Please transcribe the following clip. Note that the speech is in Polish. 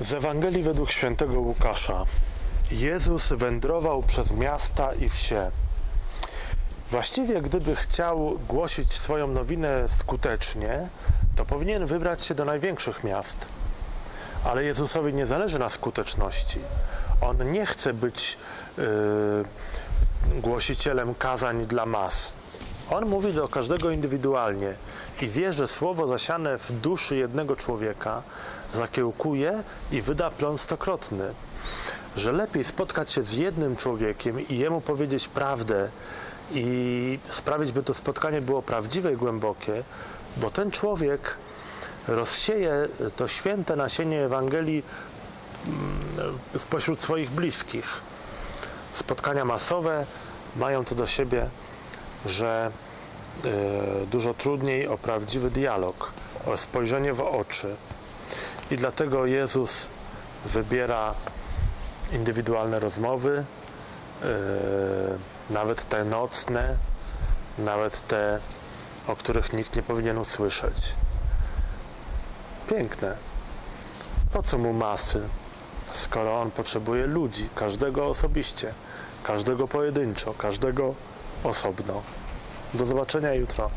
Z Ewangelii według świętego Łukasza. Jezus wędrował przez miasta i wsie. Właściwie, gdyby chciał głosić swoją nowinę skutecznie, to powinien wybrać się do największych miast. Ale Jezusowi nie zależy na skuteczności. On nie chce być yy, głosicielem kazań dla mas. On mówi do każdego indywidualnie i wie, że słowo zasiane w duszy jednego człowieka zakiełkuje i wyda plon stokrotny. Że lepiej spotkać się z jednym człowiekiem i jemu powiedzieć prawdę i sprawić, by to spotkanie było prawdziwe i głębokie, bo ten człowiek rozsieje to święte nasienie Ewangelii mm, spośród swoich bliskich. Spotkania masowe mają to do siebie, że y, dużo trudniej o prawdziwy dialog, o spojrzenie w oczy. I dlatego Jezus wybiera indywidualne rozmowy, y, nawet te nocne, nawet te, o których nikt nie powinien usłyszeć. Piękne. Po co mu masy, skoro on potrzebuje ludzi, każdego osobiście, każdego pojedynczo, każdego osobno. Do zobaczenia jutro.